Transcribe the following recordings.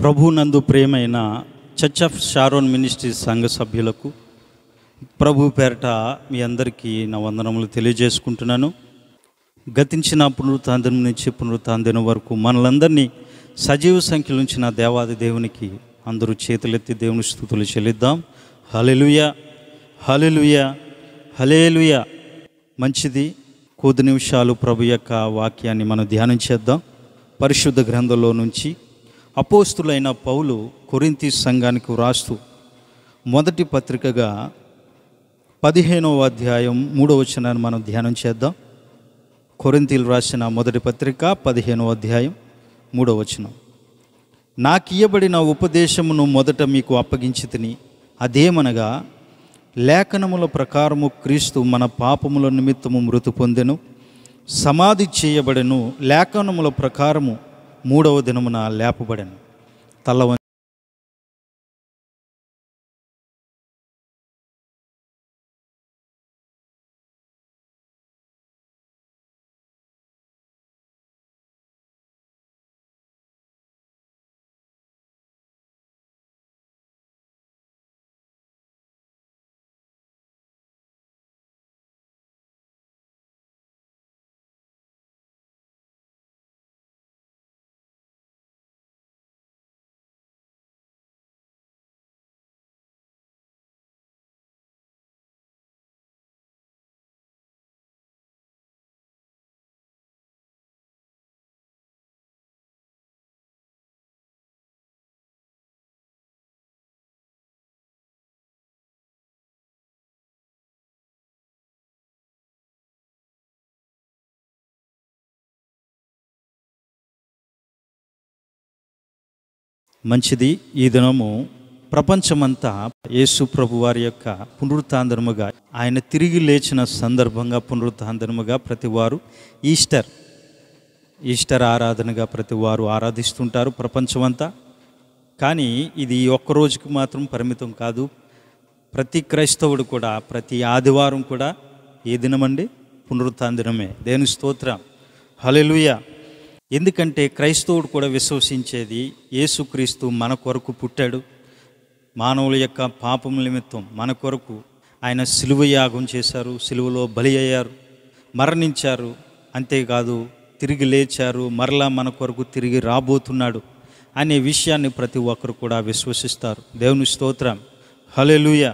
ప్రభునందు ప్రేమైన church of Sharon ministries సంఘ సభ్యులకు ప్రభు పేరట మీ అందరికీ నా వందనములు తెలియజేసుకుంటున్నాను. గతించిన పునరుత్థానం నుంచి పునరుత్థానం వరకు మనలందరినీ సజీవ సంఖ్యలో ఉంచిన దేవాది దేవునికి అందరూ చేతులెత్తి దేవుని స్థుతులు చెల్లిద్దాం. హలెలుయ హలెలుయ హలేలుయ మంచిది కొద్ది నిమిషాలు ప్రభు యొక్క వాక్యాన్ని మనం ధ్యానం చేద్దాం. పరిశుద్ధ గ్రంథంలో నుంచి అపోస్తులైన పౌలు కొరింతి సంఘానికి వ్రాస్తూ మొదటి పత్రికగా పదిహేనవ అధ్యాయం మూడవ వచనాన్ని మనం ధ్యానం చేద్దాం. కొరింతీలు రాసిన మొదటి పత్రిక పదిహేనవ అధ్యాయం మూడవ వచనం. నాకియ్యబడిన ఉపదేశమును మొదట మీకు అప్పగించి తిని అదేమనగా లేఖనముల ప్రకారము క్రీస్తు మన పాపముల నిమిత్తము మృతి పొందెను సమాధి చేయబడెను లేఖనముల ప్రకారము మూడవ దినమున లేపబడను. తల మంచిది. ఈ దినము ప్రపంచమంతా యేసు ప్రభు వారి యొక్క పునరుత్థాందరముగా ఆయన తిరిగి లేచిన సందర్భంగా పునరుత్థాందరముగా ప్రతివారు ఈస్టర్ ఈస్టర్ ఆరాధనగా ప్రతివారు ఆరాధిస్తుంటారు ప్రపంచమంతా. కానీ ఇది ఒక్కరోజుకి ఒక్క రోజుకి మాత్రం పరిమితం కాదు. ప్రతి క్రైస్తవుడు కూడా ప్రతి ఆదివారం కూడా ఏ దినమండి పునరుత్థాన దినమే దేని స్తోత్రం. హలెలుయా ఎందుకంటే క్రైస్తవుడు కూడా విశ్వసించేది యేసుక్రీస్తు మన కొరకు పుట్టాడు. మానవుల యొక్క పాపం నిమిత్తం మన కొరకు ఆయన సిలువ యాగం చేశారు సిలువలో బలి అయ్యారు మరణించారు. అంతేకాదు తిరిగి లేచారు మరలా మన కొరకు తిరిగి రాబోతున్నాడు అనే విషయాన్ని ప్రతి ఒక్కరు కూడా విశ్వసిస్తారు. దేవుని స్తోత్రం. హలెలుయ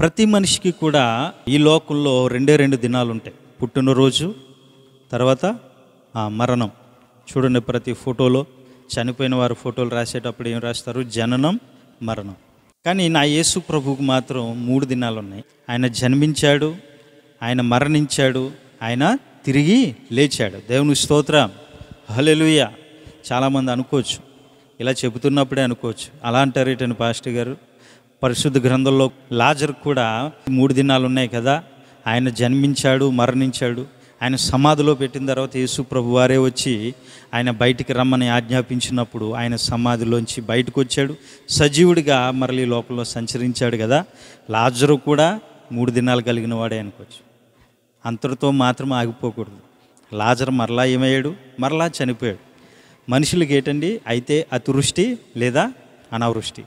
ప్రతి మనిషికి కూడా ఈ లోకంలో రెండే రెండు దినాలు ఉంటాయి పుట్టినరోజు తర్వాత ఆ మరణం. చూడండి ప్రతి ఫోటోలో. చనిపోయిన వారి ఫోటోలు రాసేటప్పుడు ఏం రాస్తారు? జననం మరణం. కానీ నా యేసు ప్రభువుకు మాత్రం మూడు దినాలు ఉన్నాయి ఆయన జన్మించాడు ఆయన మరణించాడు ఆయన తిరిగి లేచాడు. దేవుని స్తోత్రం. హలెలుయ చాలామంది అనుకోవచ్చు. ఇలా చెబుతున్నప్పుడే అనుకోవచ్చు. అలా అంటారేటని పాస్టర్ గారు? పరిశుద్ధ గ్రంథంలో లాజర్ కూడా మూడు దినాలు ఉన్నాయి కదా. ఆయన జన్మించాడు మరణించాడు. ఆయన సమాధిలో పెట్టిన తర్వాత యేసు ప్రభు వారే వచ్చి ఆయన బయటికి రమ్మని ఆజ్ఞాపించినప్పుడు ఆయన సమాధిలోంచి బయటకు వచ్చాడు. సజీవుడిగా మరలి లోకంలో సంచరించాడు కదా. లాజరు కూడా మూడు దినాలు కలిగిన వాడే అనుకోవచ్చు. అంతటితో మాత్రం ఆగిపోకూడదు. లాజర్ మరలా ఏమయ్యాడు? మరలా చనిపోయాడు. మనుషులకి ఏటండి? అయితే అతివృష్టి లేదా అనావృష్టి.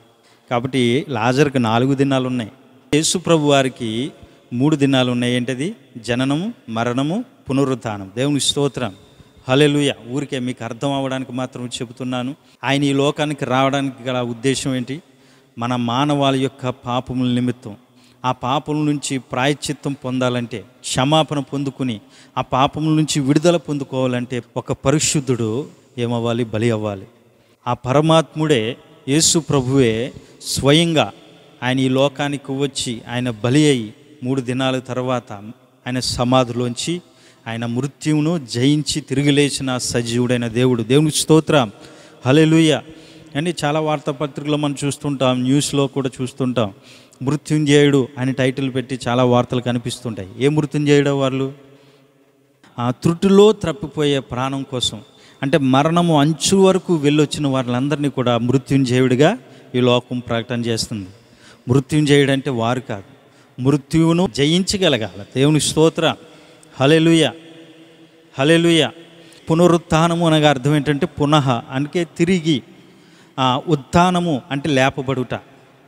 కాబట్టి లాజర్కి నాలుగు దినాలు ఉన్నాయి యేసు ప్రభు వారికి మూడు దినాలు ఉన్నాయి ఏంటది? జననము మరణము పునరుద్ధానం. దేవుని స్తోత్రం. హలెలుయ ఊరికే మీకు అర్థం అవ్వడానికి మాత్రం చెబుతున్నాను. ఆయన ఈ లోకానికి రావడానికి గల ఉద్దేశం ఏంటి? మన మానవాళి యొక్క పాపముల నిమిత్తం. ఆ పాపం నుంచి ప్రాయశ్చిత్తం పొందాలంటే క్షమాపణ పొందుకుని ఆ పాపముల నుంచి విడుదల పొందుకోవాలంటే ఒక పరిశుద్ధుడు ఏమవ్వాలి? బలి అవ్వాలి. ఆ పరమాత్ముడే యేసు ప్రభువే స్వయంగా ఆయన ఈ లోకానికి వచ్చి ఆయన బలి అయి మూడు దినాల తర్వాత ఆయన సమాధిలోంచి ఆయన మృత్యువును జయించి తిరిగి లేచిన సజీవుడైన దేవుడు. దేవునికి స్తోత్రం. హలెలుయ అని చాలా వార్తాపత్రికలో మనం చూస్తుంటాం న్యూస్లో కూడా చూస్తుంటాం. మృత్యుంజయుడు అని టైటిల్ పెట్టి చాలా వార్తలు కనిపిస్తుంటాయి. ఏ మృత్యుంజయుడో వాళ్ళు? ఆ త్రుటిలో త్రప్పిపోయే ప్రాణం కోసం. అంటే మరణము అంచు వరకు వెళ్ళొచ్చిన వాళ్ళందరినీ కూడా మృత్యుంజయుడిగా ఈ లోకం ప్రకటన చేస్తుంది. మృత్యుంజయుడు అంటే వారు కాదు. మృత్యువును జయించగలగాల. దేవుని స్తోత్ర. హలెలుయ హలెలుయ పునరుత్థానము అనగా అర్థం ఏంటంటే పునః అందుకే తిరిగి ఉత్థానము అంటే లేపబడుట.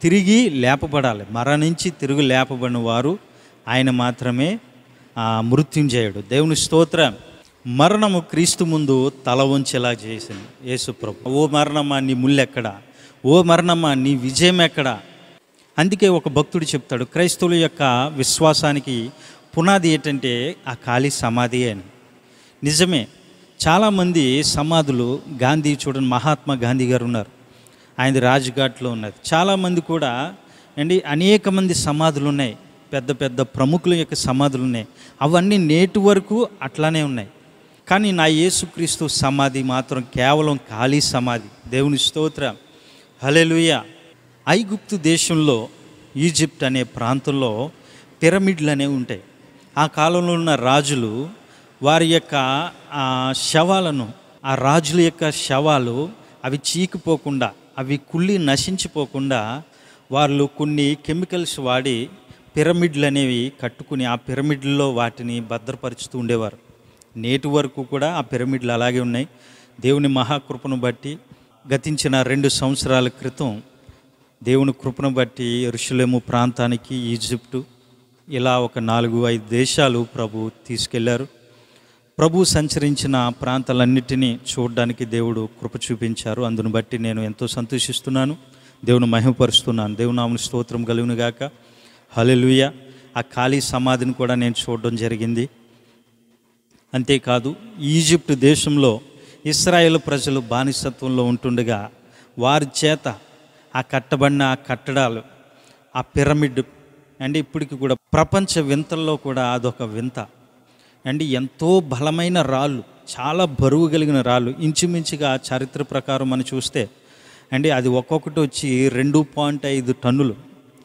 తిరిగి లేపబడాలి. మరణించి తిరిగి లేపబడిన వారు ఆయన మాత్రమే మృత్యుంజయుడు. దేవుని స్తోత్రం. మరణము క్రీస్తు ముందు తల వంచేలా చేసింది యేసుప్రభు ఓ మరణమా నీ ముళ్ళెక్కడ ఓ మరణమా నీ విజయం ఎక్కడా అందుకే ఒక భక్తుడు చెప్తాడు క్రైస్తవుల యొక్క విశ్వాసానికి పునాది ఏంటంటే ఆ ఖాళీ సమాధి అని. నిజమే చాలామంది సమాధులు గాంధీ చూడండి మహాత్మా గాంధీ గారు ఉన్నారు. ఆయనది రాజ్ఘాట్లో ఉన్నది. చాలామంది కూడా అండి అనేక మంది సమాధులు ఉన్నాయి. పెద్ద పెద్ద ప్రముఖుల యొక్క సమాధులు ఉన్నాయి. అవన్నీ నేటి వరకు అట్లానే ఉన్నాయి. కానీ నా యేసుక్రీస్తు సమాధి మాత్రం కేవలం ఖాళీ సమాధి. దేవుని స్తోత్ర. హలెలుయ ఐగుప్తు దేశంలో ఈజిప్ట్ అనే ప్రాంతంలో పిరమిడ్లు అనేవి ఉంటాయి. ఆ కాలంలో ఉన్న రాజులు వారి యొక్క ఆ, శవాలను ఆ రాజుల యొక్క శవాలు అవి చీకిపోకుండా అవి కుళ్ళి నశించిపోకుండా వాళ్ళు కొన్ని కెమికల్స్ వాడి పిరమిడ్లు అనేవి కట్టుకుని ఆ పిరమిడ్లలో వాటిని భద్రపరుచుతూ ఉండేవారు. నేటి వరకు కూడా ఆ పిరమిడ్లు అలాగే ఉన్నాయి. దేవుని మహాకృపను బట్టి గతించిన రెండు సంవత్సరాల క్రితం దేవుని కృపను బట్టి ఋషులేము ప్రాంతానికి ఈజిప్టు ఇలా ఒక నాలుగు ఐదు దేశాలు ప్రభు తీసుకెళ్ళారు. ప్రభు సంచరించిన ప్రాంతాలన్నిటినీ చూడడానికి దేవుడు కృప చూపించారు. అందును బట్టి నేను ఎంతో సంతోషిస్తున్నాను. దేవుని మహిమపరుస్తున్నాను. దేవునామని స్తోత్రం కలుగును గాక. హలెలుయ ఆ ఖాళీ సమాధిని కూడా నేను చూడడం జరిగింది. అంతేకాదు ఈజిప్ట్ దేశంలో ఇస్రాయేల్ ప్రజలు బానిసత్వంలో ఉంటుండగా వారి చేత ఆ కట్టబడిన ఆ కట్టడాలు ఆ పిరమిడ్ అండ్ ఇప్పటికి కూడా ప్రపంచ వింతల్లో కూడా అదొక వింత. అండ్ ఎంతో బలమైన రాళ్ళు చాలా బరువు కలిగిన రాళ్ళు ఇంచుమించుగా చరిత్ర ప్రకారం మనం చూస్తే అండి అది ఒక్కొక్కటి వచ్చి రెండు పాయింట్ ఐదు టన్నులు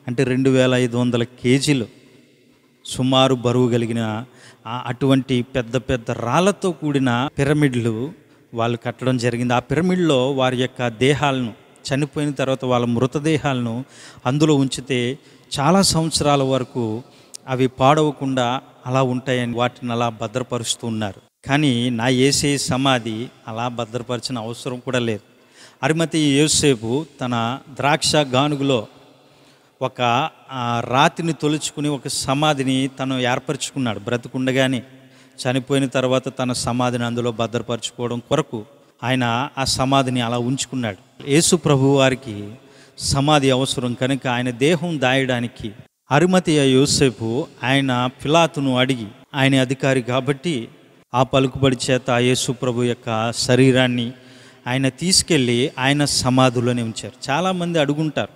అంటే రెండు వేల ఐదు వందల కేజీలు సుమారు బరువు కలిగిన అటువంటి పెద్ద పెద్ద రాళ్ళతో కూడిన పిరమిడ్లు వాళ్ళు కట్టడం జరిగింది. ఆ పిరమిడ్లో వారి యొక్క దేహాలను చనిపోయిన తర్వాత వాళ్ళ మృతదేహాలను అందులో ఉంచితే చాలా సంవత్సరాల వరకు అవి పాడవకుండా అలా ఉంటాయని వాటిని అలా భద్రపరుస్తూ ఉన్నారు. కానీ నా ఏసే సమాధి అలా భద్రపరిచిన అవసరం కూడా లేదు. అరిమతి యోసేపు తన ద్రాక్ష గానుగులో ఒక రాతిని తొలుచుకుని ఒక సమాధిని తను ఏర్పరచుకున్నాడు. బ్రతుకుండగానే చనిపోయిన తర్వాత తన సమాధిని అందులో భద్రపరచుకోవడం కొరకు ఆయన ఆ సమాధిని అలా ఉంచుకున్నాడు. యేసు ప్రభు వారికి సమాధి అవసరం కనుక ఆయన దేహం దాయడానికి. అరుమతి యోసేపు ఆయన పిలాతును అడిగి ఆయన అధికారి కాబట్టి ఆ పలుకుబడి చేత యేసు ప్రభు యొక్క శరీరాన్ని ఆయన తీసుకెళ్ళి ఆయన సమాధిలోనే ఉంచారు. చాలామంది అడుగుంటారు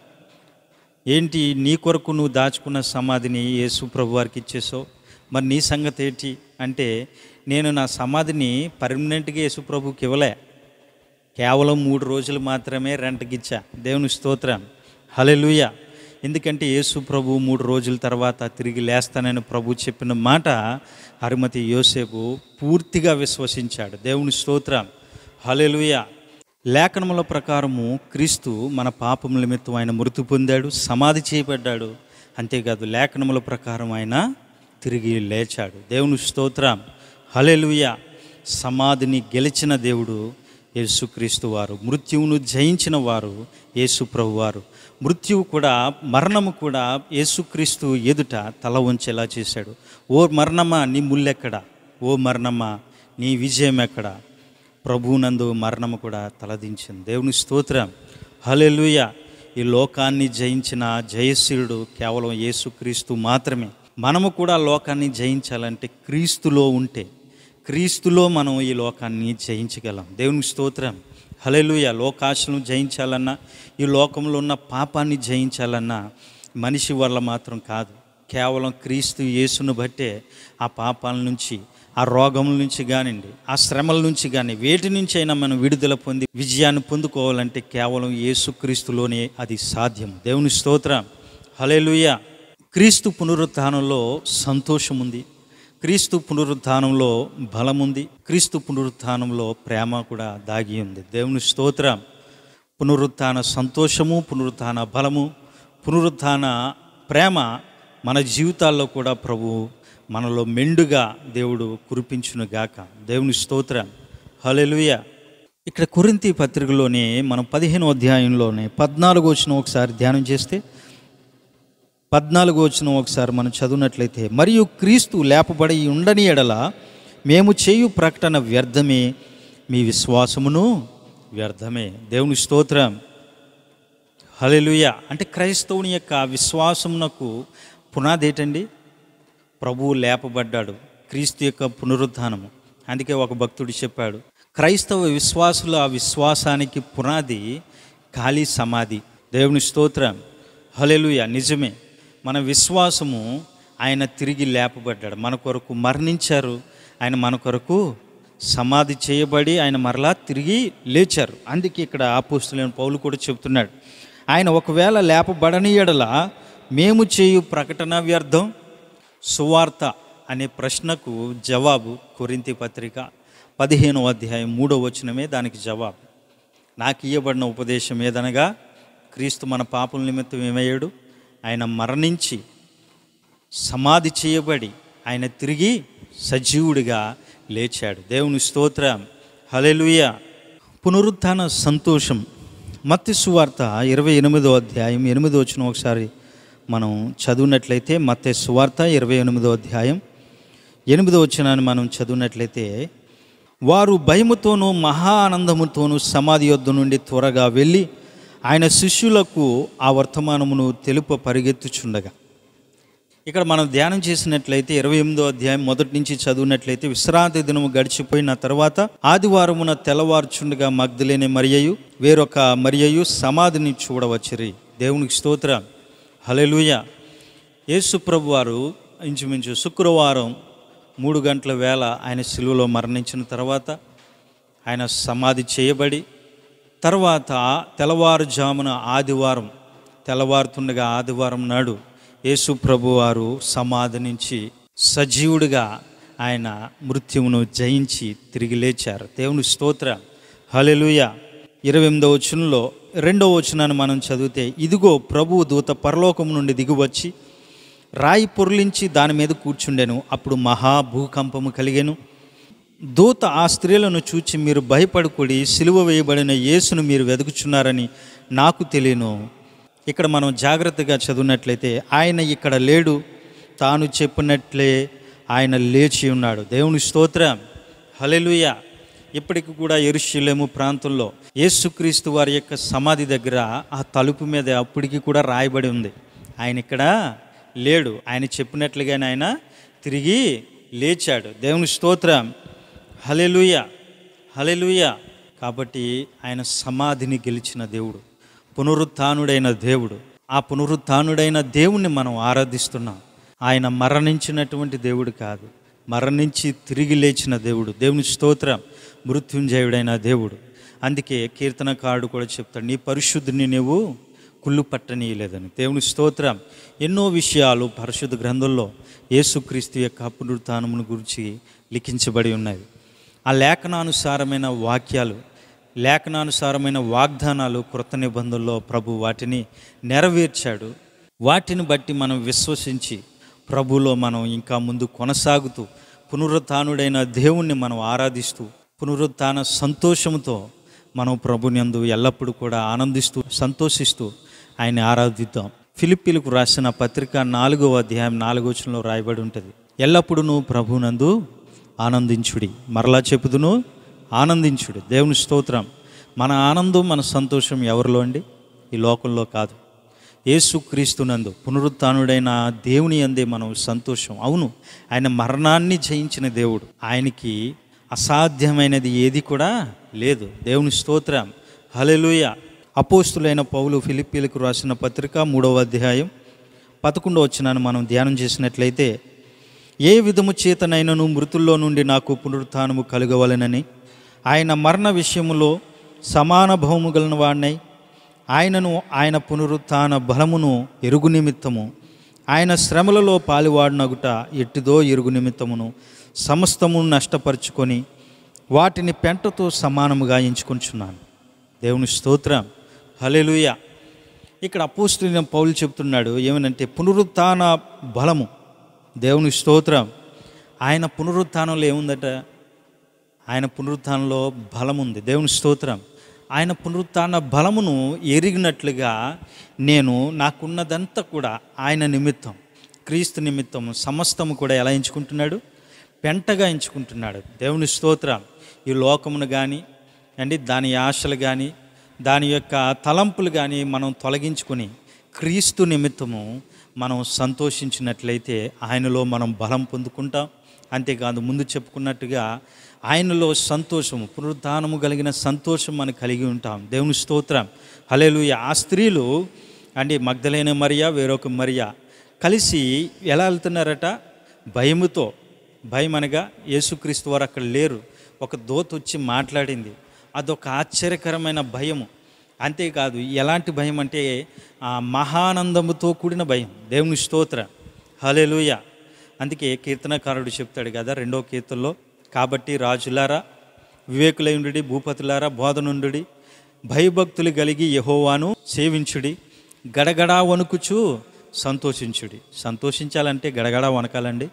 ఏంటి నీ కొరకు నువ్వు దాచుకున్న సమాధిని యేసు ప్రభు వారికి ఇచ్చేసావు? మరి నీ సంగతి ఏంటి? అంటే నేను నా సమాధిని పర్మనెంట్గా యేసు ప్రభుకి ఇవ్వలే. కేవలం మూడు రోజులు మాత్రమే రెంట్కి ఇచ్చా దేవుని స్తోత్రం. హలెలుయ ఎందుకంటే యేసు ప్రభు మూడు రోజుల తర్వాత తిరిగి లేస్తానని ప్రభు చెప్పిన మాట హరిమతి యోసేపు పూర్తిగా విశ్వసించాడు. దేవుని స్తోత్రం. హలెలుయ లేఖనముల ప్రకారము క్రీస్తు మన పాపముల నిమిత్తం ఆయన మృతి పొందాడు సమాధి చేయబడ్డాడు. అంతేకాదు లేఖనముల ప్రకారం ఆయన తిరిగి లేచాడు. దేవుని స్తోత్రం. హలెలుయ సమాధిని గెలిచిన దేవుడు యేసుక్రీస్తు వారు మృత్యువును జయించిన వారు యేసు ప్రభు వారు మృత్యువు కూడా మరణము కూడా యేసుక్రీస్తు ఎదుట తల ఉంచేలా చేశాడు. ఓ మరణమా నీ ముళ్ళెక్కడ ఓ మరణమా నీ విజయం ఎక్కడ ప్రభువునందు మరణము కూడా తలదించింది. దేవుని స్తోత్రం. హలెలుయ ఈ లోకాన్ని జయించిన జయశీలుడు కేవలం యేసుక్రీస్తు మాత్రమే. మనము కూడా లోకాన్ని జయించాలంటే క్రీస్తులో ఉంటే క్రీస్తులో మనం ఈ లోకాన్ని జయించగలం. దేవునికి స్తోత్రం. హలెలుయ లోకాశలను జయించాలన్నా ఈ లోకంలో ఉన్న పాపాన్ని జయించాలన్నా మనిషి వల్ల మాత్రం కాదు. కేవలం క్రీస్తు యేసును బట్టే ఆ పాపాల నుంచి ఆ రోగముల నుంచి కానివ్వండి ఆ శ్రమల నుంచి కానీ వేటి నుంచి అయినా మనం విడుదల పొంది విజయాన్ని పొందుకోవాలంటే కేవలం యేసుక్రీస్తులోనే అది సాధ్యం. దేవుని స్తోత్రం. హలేలుయ క్రీస్తు పునరుత్థానంలో సంతోషం ఉంది క్రీస్తు పునరుత్థానంలో బలం ఉంది క్రీస్తు పునరుత్థానంలో ప్రేమ కూడా దాగి ఉంది. దేవుని స్తోత్రం. పునరుత్థాన సంతోషము పునరుత్థాన బలము పునరుత్థాన ప్రేమ మన జీవితాల్లో కూడా ప్రభు మనలో మెండుగా దేవుడు కురిపించును గాక. దేవుని స్తోత్రం. హలెలుయ ఇక్కడ కురింతి పత్రికలోనే మనం పదిహేను అధ్యాయంలోనే పద్నాలుగు వచ్చిన ఒకసారి ధ్యానం చేస్తే పద్నాలుగు వచ్చిన ఒకసారి మనం చదివినట్లయితే మరియు క్రీస్తు లేపబడి ఉండని ఎడల మేము చేయు ప్రకటన వ్యర్థమే మీ విశ్వాసమును వ్యర్థమే. దేవుని స్తోత్రం. హలెలుయ అంటే క్రైస్తవుని యొక్క విశ్వాసమునకు పునాది ఏంటండి? ప్రభువు లేపబడ్డాడు. క్రీస్తు యొక్క పునరుద్ధానము. అందుకే ఒక భక్తుడు చెప్పాడు క్రైస్తవ విశ్వాసుల విశ్వాసానికి పునాది ఖాళీ సమాధి. దేవుని స్తోత్రం. హలెలుయ నిజమే. మన విశ్వాసము ఆయన తిరిగి లేపబడ్డాడు. మన కొరకు మరణించారు. ఆయన మన కొరకు సమాధి చేయబడి ఆయన మరలా తిరిగి లేచారు. అందుకే ఇక్కడ ఆపోస్తులైన పౌలు కూడా చెబుతున్నాడు. ఆయన ఒకవేళ లేపబడని ఎడల మేము చేయు ప్రకటన వ్యర్థం? సువార్త అనే ప్రశ్నకు జవాబు కొరింతి పత్రిక పదిహేనో అధ్యాయం మూడో వచనమే దానికి జవాబు. నాకు ఇవ్వబడిన ఉపదేశం ఏదనగా క్రీస్తు మన పాపల నిమిత్తం ఏమయ్యాడు? ఆయన మరణించి సమాధి చేయబడి ఆయన తిరిగి సజీవుడిగా లేచాడు. దేవుని స్తోత్రం. హలెలుయ పునరుత్థాన సంతోషం. మత్తి సువార్త ఇరవై ఎనిమిదో అధ్యాయం. ఎనిమిదో వచ్చిన ఒకసారి మనం చదివినట్లయితే మత్తే సువార్త ఇరవై ఎనిమిదో అధ్యాయం. ఎనిమిదో వచ్చినాన్ని మనం చదివినట్లయితే వారు భయముతోనూ మహా ఆనందముతోనూ సమాధి యొద్ద నుండి త్వరగా వెళ్ళి ఆయన శిష్యులకు ఆ వర్తమానమును తెలుప పరిగెత్తుచుండగా. ఇక్కడ మనం ధ్యానం చేసినట్లయితే ఇరవై ఎనిమిదో అధ్యాయం మొదటి నుంచి చదివినట్లయితే విశ్రాంతి దినము గడిచిపోయిన తర్వాత ఆదివారమున తెల్లవారుచుండగా మగ్ధులేని మరియయు వేరొక మరియయు సమాధిని చూడవచ్చిరి. దేవునికి స్తోత్ర. హలెలుయ యేసు ప్రభు వారు ఇంచుమించు శుక్రవారం మూడు గంటల వేళ ఆయన శిలువలో మరణించిన తర్వాత ఆయన సమాధి చేయబడి తర్వాత తెల్లవారుజామున ఆదివారం తెల్లవారుతుండగా ఆదివారం నాడు యేసు ప్రభు వారు సమాధి నుంచి సజీవుడిగా ఆయన మృత్యువును జయించి తిరిగి లేచారు. దేవుని స్తోత్ర. హలెలుయ ఇరవై ఎనిమిదవ వచనంలో రెండవ వచనాన్ని మనం చదివితే ఇదిగో ప్రభువు దూత పరలోకం నుండి దిగువచ్చి రాయి పొర్లించి దాని మీద కూర్చుండెను. అప్పుడు మహా భూకంపము దూత ఆ స్త్రీలను చూచి మీరు భయపడుకుడి సిలువ వేయబడిన యేసును మీరు వెతుకుచున్నారని నాకు తెలియను. ఇక్కడ మనం జాగ్రత్తగా చదివినట్లయితే ఆయన ఇక్కడ లేడు తాను చెప్పినట్లే ఆయన లేచి ఉన్నాడు. దేవుని స్తోత్రం. హలెలుయ ఇప్పటికి కూడా ఎరుషులేము ప్రాంతంలో యేసుక్రీస్తు వారి యొక్క సమాధి దగ్గర ఆ తలుపు మీద అప్పటికి కూడా రాయబడి ఉంది. ఆయన ఇక్కడ లేడు. ఆయన చెప్పినట్లుగానే ఆయన తిరిగి లేచాడు. దేవుని స్తోత్రం. హలెలుయ హలెలుయ కాబట్టి ఆయన సమాధిని గెలిచిన దేవుడు పునరుత్నుడైన దేవుడు. ఆ పునరుత్నుడైన దేవుణ్ణి మనం ఆరాధిస్తున్నాం. ఆయన మరణించినటువంటి దేవుడు కాదు మరణించి తిరిగి లేచిన దేవుడు. దేవుని స్తోత్రం మృత్యుంజయుడైన దేవుడు. అందుకే కీర్తనకారుడు కూడా చెప్తాడు నీ పరిశుద్ధిని నువ్వు కుళ్ళు పట్టనీయలేదని దేవుని స్తోత్రం. ఎన్నో విషయాలు పరిశుద్ధ గ్రంథంలో యేసుక్రీస్తు యొక్క పునరుత్నమును గురించి లిఖించబడి ఉన్నాయి ఆ లేఖనానుసారమైన వాక్యాలు లేఖనానుసారమైన వాగ్దానాలు కృత నిబంధనలో ప్రభు వాటిని నెరవేర్చాడు. వాటిని బట్టి మనం విశ్వసించి ప్రభులో మనం ఇంకా ముందు కొనసాగుతూ పునరుత్నుడైన దేవుణ్ణి మనం ఆరాధిస్తూ పునరుత్న సంతోషంతో మనం ప్రభునందు ఎల్లప్పుడూ కూడా ఆనందిస్తూ సంతోషిస్తూ ఆయన ఆరాధిద్దాం. ఫిలిప్పీలకు రాసిన పత్రిక నాలుగో అధ్యాయం నాలుగో వచనంలో రాయబడి ఉంటుంది. ఎల్లప్పుడూ నువ్వు ప్రభునందు ఆనందించుడి. మరలా చెప్పుదును ఆనందించుడి. దేవుని స్తోత్రం. మన ఆనందం మన సంతోషం ఎవరిలో అండి? ఈ లోకంలో కాదు. ఏసుక్రీస్తునందు పునరుత్డైన దేవుని అందే మనం సంతోషం. అవును ఆయన మరణాన్ని జయించిన దేవుడు. ఆయనకి అసాధ్యమైనది ఏది కూడా లేదు. దేవుని స్తోత్రం. హలెలుయ అపోస్తులైన పౌలు ఫిలిప్పీలకు రాసిన పత్రిక మూడవ అధ్యాయం పదకొండవ వచ్చినాను మనం ధ్యానం చేసినట్లయితే ఏ విధము చేతనైనను మృతుల్లో నుండి నాకు పునరుత్నము కలుగవలనని? ఆయన మరణ విషయములో సమాన భవము గలన వాడినై ఆయనను ఆయన పునరుత్న బలమును ఎరుగు నిమిత్తము. ఆయన శ్రమలలో పాలివాడినగుట ఎట్టిదో ఎరుగు నిమిత్తమును సమస్తమును నష్టపరుచుకొని వాటిని పెంటతో సమానముగా ఎంచుకుంటున్నాను దేవుని స్తోత్రం. హలెలుయ ఇక్కడ అపోస్తులైన పౌలు చెప్తున్నాడు ఏమనంటే పునరుత్న బలము. దేవుని స్తోత్రం. ఆయన పునరుత్నంలో ఏముందట? ఆయన పునరుత్థానంలో బలం ఉంది. దేవుని స్తోత్రం. ఆయన పునరుత్థాన బలమును ఎరిగినట్లుగా నేను నాకున్నదంతా కూడా ఆయన నిమిత్తం క్రీస్తు నిమిత్తం సమస్తము కూడా ఎలా ఎంచుకుంటున్నాడు? పెంటగా ఎంచుకుంటున్నాడు. దేవుని స్తోత్రం. ఈ లోకమును కానీ అండి దాని ఆశలు కానీ దాని యొక్క తలంపులు కానీ మనం తొలగించుకొని క్రీస్తు నిమిత్తము మనం సంతోషించినట్లయితే ఆయనలో మనం బలం పొందుకుంటాం. అంతేకాదు ముందు చెప్పుకున్నట్టుగా ఆయనలో సంతోషము పునరుద్ధానము కలిగిన సంతోషం మనం కలిగి ఉంటాం. దేవుని స్తోత్రం. హలేలు ఆ స్త్రీలు అంటే మగ్ధలైన మరియా వేరొక మరియా కలిసి ఎలా వెళ్తున్నారట? భయముతో భయం అనగా యేసుక్రీస్తు వారు అక్కడ లేరు. ఒక దోత వచ్చి మాట్లాడింది. అదొక ఆశ్చర్యకరమైన భయము. అంతేకాదు ఎలాంటి భయం అంటే ఆ మహానందముతో కూడిన భయం. దేవుని స్తోత్ర. హలెలుయ అందుకే కీర్తనకారుడు చెప్తాడు కదా రెండో కీర్తనలో కాబట్టి రాజులారా వివేకులైండుడి భూపతులారా బోధనుండు భయభక్తులు కలిగి యహోవాను సేవించుడి గడగడా వణుకుచు సంతోషించుడి. సంతోషించాలంటే గడగడా వణకాలండి.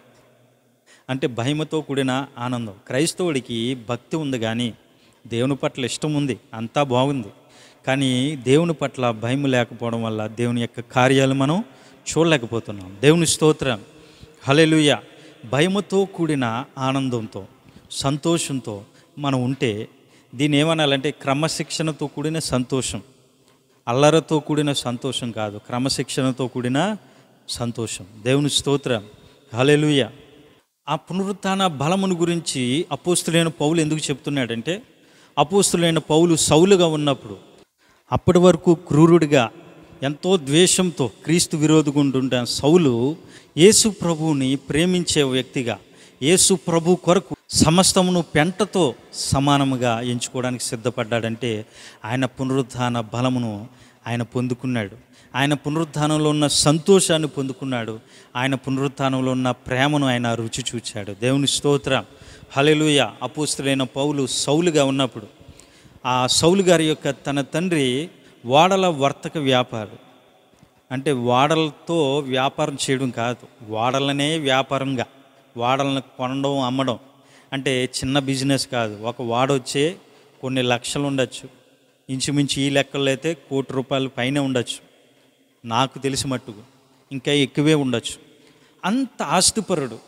అంటే భయమతో కూడిన ఆనందం. క్రైస్తవుడికి భక్తి ఉంది కానీ దేవుని పట్ల ఇష్టం ఉంది అంతా బాగుంది. కానీ దేవుని పట్ల భయం లేకపోవడం వల్ల దేవుని యొక్క కార్యాలు మనం చూడలేకపోతున్నాం. దేవుని స్తోత్రం. హలెలుయ భయముతో కూడిన ఆనందంతో సంతోషంతో మనం ఉంటే దీన్ని ఏమనాలంటే క్రమశిక్షణతో కూడిన సంతోషం. అల్లరతో కూడిన సంతోషం కాదు క్రమశిక్షణతో కూడిన సంతోషం. దేవుని స్తోత్రం. హలెలుయ ఆ పునరుత్న బలమును గురించి అపోస్తులైన పౌలు ఎందుకు చెప్తున్నాడంటే అపోస్తులైన పౌలు సౌలుగా ఉన్నప్పుడు అప్పటి వరకు క్రూరుడిగా ఎంతో ద్వేషంతో క్రీస్తు విరోధుకుంటుంటే సౌలు యేసు ప్రభువుని ప్రేమించే వ్యక్తిగా యేసు ప్రభు కొరకు సమస్తమును పెంటతో సమానముగా ఎంచుకోవడానికి సిద్ధపడ్డాడంటే ఆయన పునరుద్ధాన బలమును ఆయన పొందుకున్నాడు. ఆయన పునరుద్ధానంలో ఉన్న సంతోషాన్ని పొందుకున్నాడు. ఆయన పునరుద్ధానంలో ఉన్న ప్రేమను ఆయన రుచి చూచాడు. దేవుని స్తోత్రం. హలెలుయ అపోస్తులైన పౌలు సౌలుగా ఉన్నప్పుడు ఆ సౌలు గారి యొక్క తన తండ్రి వాడల వర్తక వ్యాపారి. అంటే వాడలతో వ్యాపారం చేయడం కాదు వాడలనే వ్యాపారంగా వాడలను కొనడం అమ్మడం. అంటే చిన్న బిజినెస్ కాదు ఒక వాడొచ్చే కొన్ని లక్షలు ఉండొచ్చు. ఇంచుమించు ఈ లెక్కల్లో అయితే కోటి రూపాయలు పైన ఉండొచ్చు. నాకు తెలిసి మట్టుకు ఇంకా ఎక్కువే ఉండొచ్చు. అంత ఆస్తిపరుడు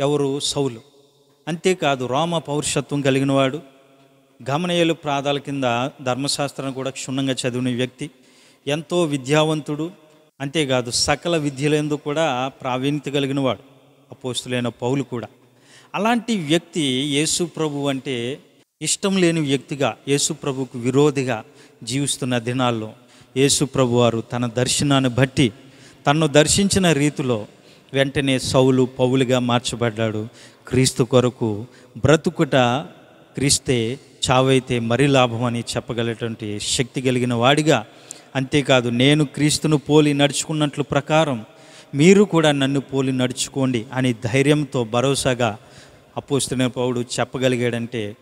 ఎవరు? సౌలు. అంతేకాదు రోమ పౌరుషత్వం కలిగిన గమనీయులు గమనయ్యలు ప్రాదాల కింద ధర్మశాస్త్రాన్ని కూడా క్షుణ్ణంగా చదివిన వ్యక్తి ఎంతో విద్యావంతుడు అంతేకాదు సకల విద్యలందు కూడా ప్రావీణ్యత కలిగిన వాడు అపోస్తులైన పౌలు కూడా. అలాంటి వ్యక్తి యేసు ప్రభు అంటే ఇష్టం లేని వ్యక్తిగా యేసు ప్రభుకు విరోధిగా జీవిస్తున్న దినాల్లో యేసు ప్రభు వారు తన దర్శనాన్ని బట్టి తన్ను దర్శించిన రీతిలో వెంటనే సౌలు పౌలుగా మార్చబడ్డాడు. క్రీస్తు కొరకు బ్రతుకుట క్రీస్తే చావైతే మరి లాభం అని చెప్పగలటువంటి శక్తి కలిగిన వాడిగా అంతేకాదు నేను క్రీస్తును పోలి నడుచుకున్నట్లు ప్రకారం మీరు కూడా నన్ను పోలి నడుచుకోండి అని ధైర్యంతో భరోసాగా అపోస్తున్న పౌడు చెప్పగలిగాడంటే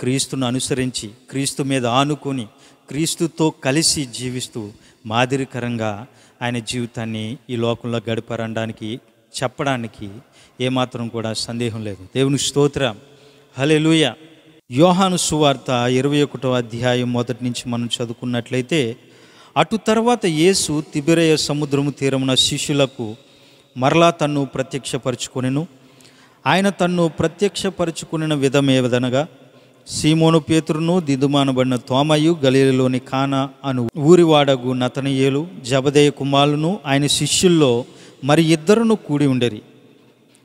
క్రీస్తును అనుసరించి క్రీస్తు మీద ఆనుకొని క్రీస్తుతో కలిసి జీవిస్తూ మాదిరికరంగా ఆయన జీవితాన్ని ఈ లోకంలో గడిపారనడానికి చెప్పడానికి ఏమాత్రం కూడా సందేహం లేదు. దేవుని స్తోత్రం. హలెలూయ యోహాను సువార్త ఇరవై ఒకటో అధ్యాయం మొదటి నుంచి మనం చదువుకున్నట్లయితే అటు తర్వాత యేసు తిబిరయ సముద్రము తీరమున శిష్యులకు మరలా తన్ను ప్రత్యక్షపరుచుకొనెను. ఆయన తన్ను ప్రత్యక్షపరుచుకున్న విధమేవిదనగా సీమోను పేతురును దిదుమానబడిన తోమయు గలీలలోని కానా అను ఊరివాడగు నతనయేలు జబదేయ కుమారులను ఆయన శిష్యుల్లో మరి ఇద్దరును కూడి ఉండరి.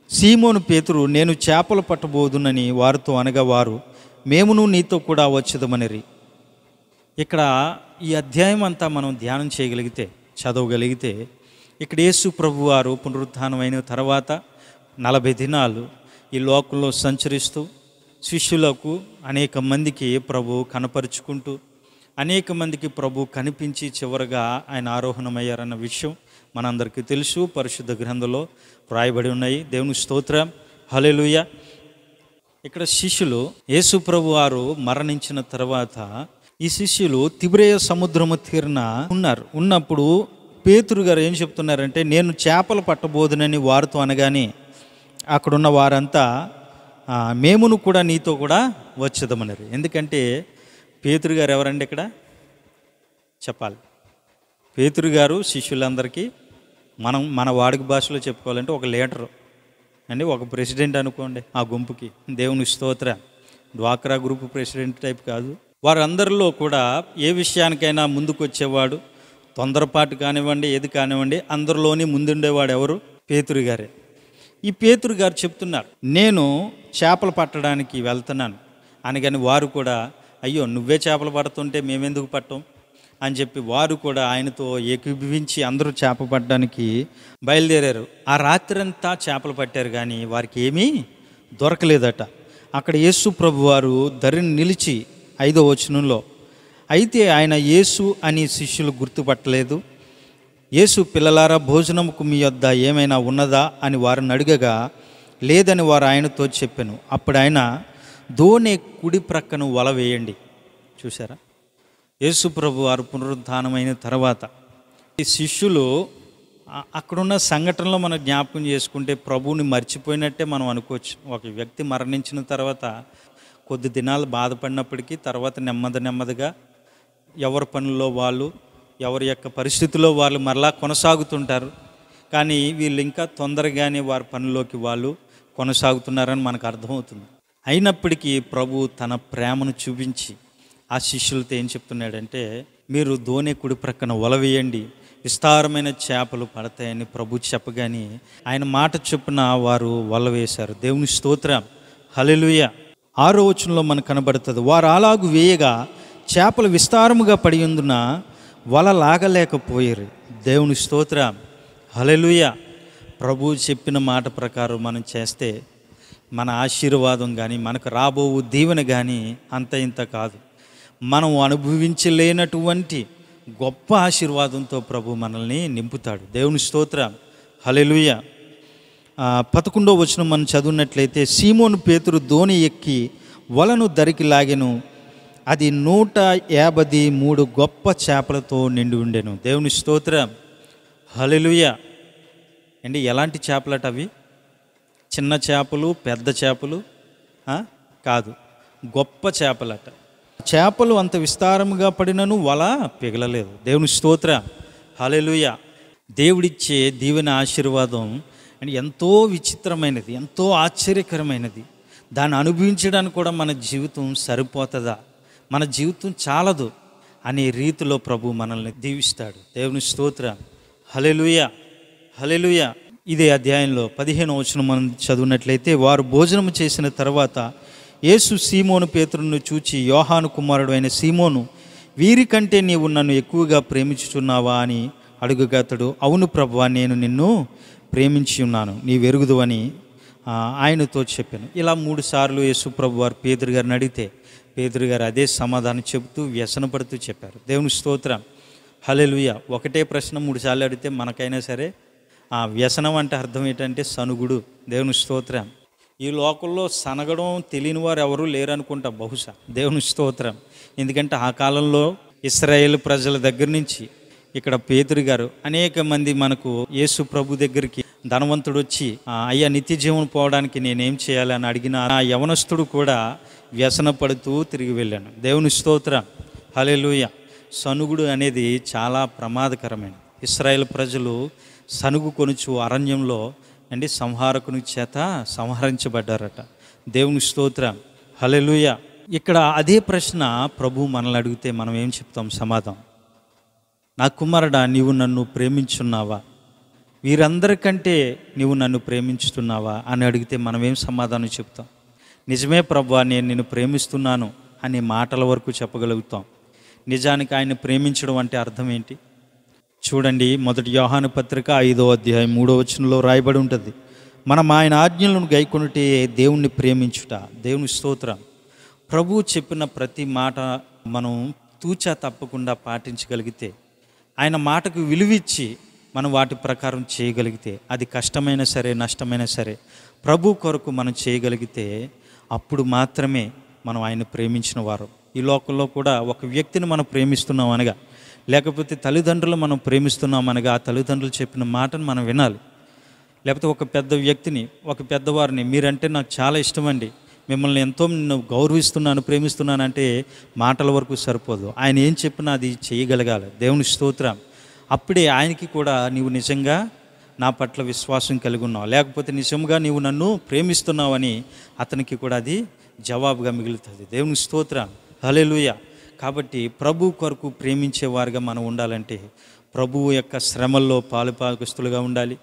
సీమోను పేతురు నేను చేపలు పట్టబోదునని వారితో అనగా వారు మేమును నీతో కూడా వచ్చదమనిరి. ఇక్కడ ఈ అధ్యాయం అంతా మనం ధ్యానం చేయగలిగితే చదవగలిగితే ఇక్కడ యేసు ప్రభు వారు పునరుత్థానమైన తర్వాత నలభై దినాలు ఈ లోకంలో సంచరిస్తూ శిష్యులకు అనేక మందికి ప్రభు కనపరుచుకుంటూ అనేక మందికి ప్రభు కనిపించి చివరగా ఆయన ఆరోహణమయ్యారన్న విషయం మనందరికీ తెలుసు. పరిశుద్ధ గ్రంథంలో వ్రాయబడి ఉన్నాయి. దేవుని స్తోత్రం. హలెలుయ ఇక్కడ శిష్యులు యేసు ప్రభు వారు మరణించిన తర్వాత ఈ శిష్యులు తిబ్రేయ సముద్రము తీరిన ఉన్నారు. ఉన్నప్పుడు పేతురు గారు ఏం చెప్తున్నారంటే నేను చేపలు పట్టబోదునని వారితో అనగానే అక్కడున్న వారంతా మేమును కూడా నీతో కూడా వచ్చేదమన్నారు. ఎందుకంటే పేతురు గారు ఎవరండి ఇక్కడ? చెప్పాలి. పేతురు గారు శిష్యులందరికీ మనం మన వాడుక భాషలో చెప్పుకోవాలంటే ఒక లీడరు. అండి ఒక ప్రెసిడెంట్ అనుకోండి ఆ గుంపుకి. దేవుని స్తోత్ర. డ్వాక్రా గ్రూప్ ప్రెసిడెంట్ టైప్ కాదు. వారందరిలో కూడా ఏ విషయానికైనా ముందుకు వచ్చేవాడు తొందరపాటు కానివ్వండి ఏది కానివ్వండి అందరిలోని ముందుండేవాడు ఎవరు? పేతురు గారే. ఈ పేతురు గారు చెప్తున్నారు నేను చేపలు పట్టడానికి వెళ్తున్నాను. అనగాని వారు కూడా అయ్యో నువ్వే చేపలు పడుతుంటే మేమెందుకు పట్టం? అని చెప్పి వారు కూడా ఆయనతో ఏకీభవించి అందరూ చేప పట్టడానికి బయలుదేరారు. ఆ రాత్రంతా చేపలు పట్టారు కానీ వారికి ఏమీ దొరకలేదట. అక్కడ యేసు ప్రభు వారు ధరిని నిలిచి ఐదో వచనంలో అయితే ఆయన యేసు అని శిష్యులు గుర్తుపట్టలేదు. యేసు పిల్లలారా భోజనముకు మీ యొద్ద ఏమైనా ఉన్నదా? అని వారిని అడిగగా లేదని వారు ఆయనతో చెప్పాను. అప్పుడు ఆయన దోణి కుడి ప్రక్కను వల వేయండి. చూసారా యేసుప్రభు వారు పునరుద్ధానమైన తర్వాత ఈ శిష్యులు అక్కడున్న సంఘటనలో మనం జ్ఞాపకం చేసుకుంటే ప్రభువుని మర్చిపోయినట్టే మనం అనుకోవచ్చు. ఒక వ్యక్తి మరణించిన తర్వాత కొద్ది దినాలు బాధపడినప్పటికీ తర్వాత నెమ్మది నెమ్మదిగా ఎవరి పనుల్లో వాళ్ళు ఎవరి యొక్క పరిస్థితిలో వాళ్ళు మరలా కొనసాగుతుంటారు. కానీ వీళ్ళు ఇంకా తొందరగానే వారి పనుల్లోకి వాళ్ళు కొనసాగుతున్నారని మనకు అర్థమవుతుంది. అయినప్పటికీ ప్రభు తన ప్రేమను చూపించి ఆ శిష్యులతో ఏం చెప్తున్నాడంటే మీరు దోణి కుడి ప్రక్కన వలవేయండి విస్తారమైన చేపలు పడతాయని ప్రభు చెప్పగానే ఆయన మాట చొప్పున వారు వల వేశారు. దేవుని స్తోత్రం. హల్లెలూయా. ఆరో వచనంలో మనకు కనబడుతుంది వారు అలాగు వేయగా చేపలు విస్తారముగా పడి ఉందున వల లాగలేకపోయారు. దేవుని స్తోత్రం. హలెలుయ ప్రభు చెప్పిన మాట ప్రకారం మనం చేస్తే మన ఆశీర్వాదం కానీ మనకు రాబో దీవెన కానీ అంత ఇంత కాదు. మనం అనుభవించలేనటువంటి గొప్ప ఆశీర్వాదంతో ప్రభు మనల్ని నింపుతాడు. దేవుని స్తోత్ర. హలెలుయ పదకొండో వచనం మనం చదివినట్లయితే సీమోను పేతురు ధోని ఎక్కి వలను దరికి లాగెను. అది నూట యాభై మూడు గొప్ప చేపలతో నిండి ఉండెను. దేవుని స్తోత్ర. హలెలుయ అండి ఎలాంటి చేపలట అవి? చిన్న చేపలు పెద్ద చేపలు? కాదు. గొప్ప చేపలట. చేపలు అంత విస్తారముగా పడినను వల పిగలలేదు. దేవుని స్తోత్ర. హలెలుయ దేవుడిచ్చే దీవెన ఆశీర్వాదం అండ్ ఎంతో విచిత్రమైనది ఎంతో ఆశ్చర్యకరమైనది. దాన్ని అనుభవించడానికి కూడా మన జీవితం సరిపోతుందా? మన జీవితం చాలదు అనే రీతిలో ప్రభు మనల్ని దీవిస్తాడు. దేవుని స్తోత్ర. హలెలుయ హలెలుయ ఇదే అధ్యాయంలో పదిహేను వచనం మనం చదివినట్లయితే వారు భోజనం చేసిన తర్వాత యేసు సీమోను పేతురును చూచి యోహాను కుమారుడు అయిన సీమోను వీరికంటే నీవు నన్ను ఎక్కువగా ప్రేమించుచున్నావా అని అడుగుగా అతడు అవును ప్రభువా నేను నిన్ను ప్రేమించి ఉన్నాను నీ వెరుగుదు అని ఆయనతో చెప్పాను. ఇలా మూడు సార్లు యేసు ప్రభు వారు పేదరు గారిని అడిగితే పేదరు గారు అదే సమాధానం చెబుతూ వ్యసనపడుతూ చెప్పారు. దేవుని స్తోత్రం. హలెలుయ ఒకటే ప్రశ్న మూడు సార్లు అడిగితే మనకైనా సరే ఆ వ్యసనం అంటే అర్థం ఏంటంటే సనుగుడు. దేవుని స్తోత్రం. ఈ లోకంలో సనగడం తెలియని వారు ఎవరూ లేరనుకుంటా బహుశా. దేవుని స్తోత్రం. ఎందుకంటే ఆ కాలంలో ఇస్రాయేల్ ప్రజల దగ్గర నుంచి ఇక్కడ పేతురు గారు అనేక మంది మనకు యేసు ప్రభు దగ్గరికి ధనవంతుడు వచ్చి "ఆ, అయ్యా నిత్య జీవనం పోవడానికి నేనేం చేయాలి? అని అడిగిన ఆ యవనస్తుడు కూడా వ్యసన పడుతూ తిరిగి వెళ్ళాను దేవుని స్తోత్రం. హలెలుయ సనుగుడు అనేది చాలా ప్రమాదకరమైన ఇస్రాయేల్ ప్రజలు సనుగు కొనుచు అరణ్యంలో అండి సంహారకుని చేత సంహరించబడ్డారట. దేవుని స్తోత్రం. హలెలుయ ఇక్కడ అదే ప్రశ్న ప్రభు మనల్ని అడిగితే మనం ఏం చెప్తాం? సమాధానం. నా కుమారుడా నీవు నన్ను ప్రేమించున్నావా? వీరందరికంటే నీవు నన్ను ప్రేమించుతున్నావా? అని అడిగితే మనం ఏం సమాధానం చెప్తాం? నిజమే ప్రభు నేను నిన్ను ప్రేమిస్తున్నాను అనే మాటల వరకు చెప్పగలుగుతాం. నిజానికి ఆయన ప్రేమించడం అంటే అర్థం ఏంటి? చూడండి మొదటి యోహాను పత్రిక ఐదో అధ్యాయం మూడో వచనంలో రాయబడి ఉంటుంది. మనం ఆయన ఆజ్ఞలను గైకొనిటే దేవుణ్ణి ప్రేమించుట దేవుని స్తోత్రం. ప్రభు చెప్పిన ప్రతి మాట మనం తూచా తప్పకుండా పాటించగలిగితే ఆయన మాటకు విలువిచ్చి మనం వాటి ప్రకారం చేయగలిగితే అది కష్టమైనా సరే నష్టమైనా సరే ప్రభు కొరకు మనం చేయగలిగితే అప్పుడు మాత్రమే మనం ఆయన ప్రేమించిన వారు. ఈ లోకంలో కూడా ఒక వ్యక్తిని మనం ప్రేమిస్తున్నాం అనగా లేకపోతే తల్లిదండ్రులు మనం ప్రేమిస్తున్నాం అనగా ఆ తల్లిదండ్రులు చెప్పిన మాటను మనం వినాలి. లేకపోతే ఒక పెద్ద వ్యక్తిని ఒక పెద్దవారిని మీరంటే నాకు చాలా ఇష్టమండి. మిమ్మల్ని ఎంతో నేను గౌరవిస్తున్నాను ప్రేమిస్తున్నాను అంటే మాటల వరకు సరిపోదు. ఆయన ఏం చెప్పినా అది చేయగలగాలి. దేవుని స్తోత్రం. అప్పుడే ఆయనకి కూడా నీవు నిజంగా నా పట్ల విశ్వాసం కలిగి ఉన్నావు. లేకపోతే నిజంగా నీవు నన్ను ప్రేమిస్తున్నావని అతనికి కూడా అది జవాబుగా మిగులుతుంది. దేవుని స్తోత్రం. హలెలుయ కాబట్టి ప్రభు కొరకు ప్రేమించేవారుగా మనం ఉండాలంటే ప్రభువు యొక్క శ్రమల్లో పాలుభాగస్తులుగా ఉండాలి.